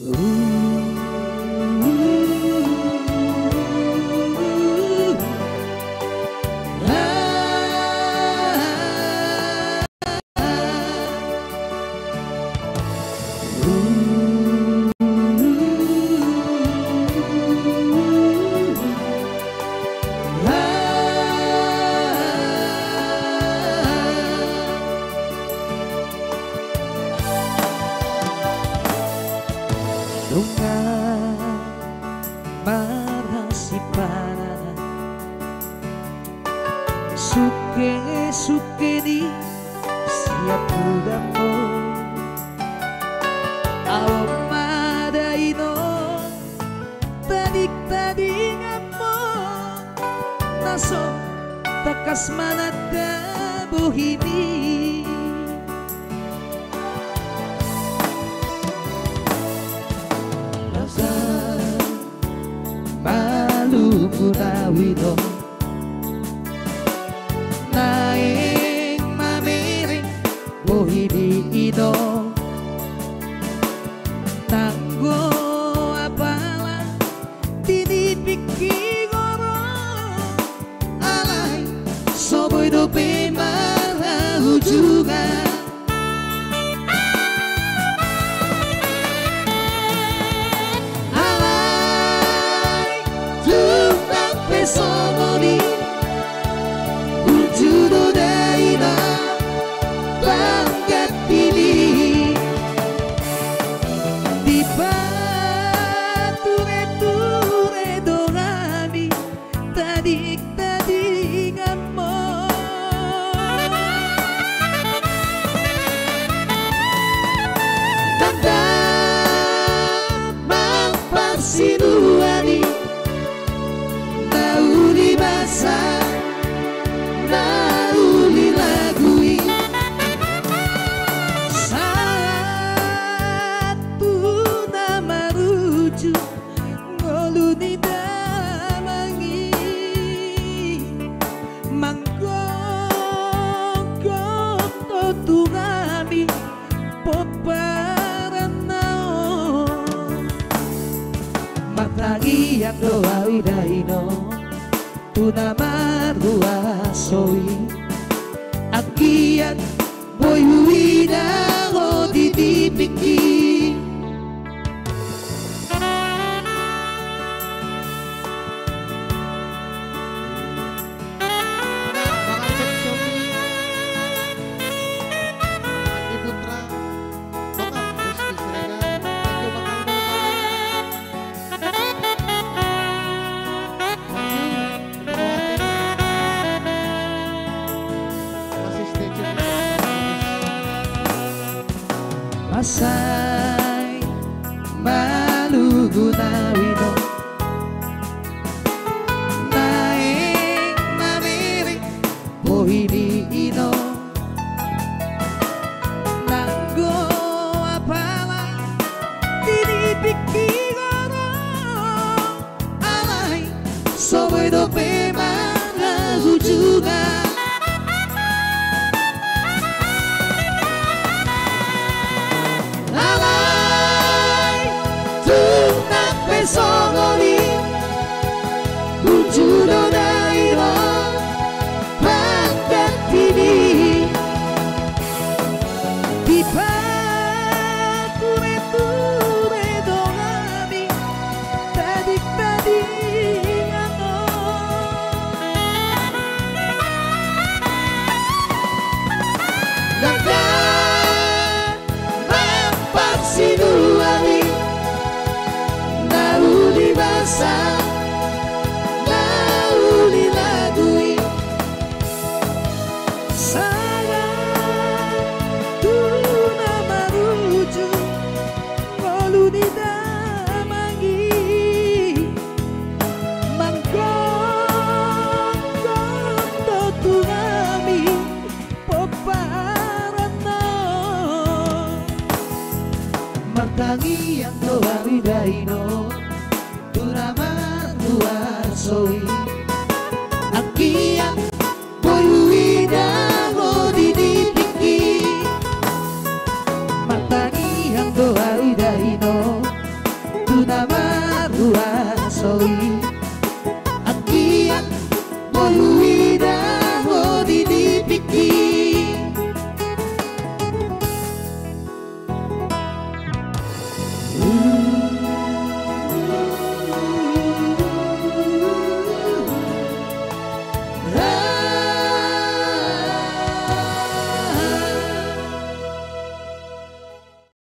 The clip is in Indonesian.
Ooh. Dengan marasi panah Suke-suke di siap mo Awam madai no Tadik-tadingan mo Naso takas manada buhini gunawi no Naing mamiring buhini ino Tanggo apala tinipiki goro. Alay soboy dope mahujungan Alay Nauli basa Nauli Yakloawi daino Tunaman huasoy At kiyak boy uwi na ako titipik Masay malu gunawi no Naing mamiri Bohini ino Nanggo apala Tinipiki goro Alay Soboy dope mana hujungan Nauli basa Nauli lagui Sayang Tuna maruju Kolu di damangi Mangkong Kondo tungami Poparano Matangi ang doari daino Turaman so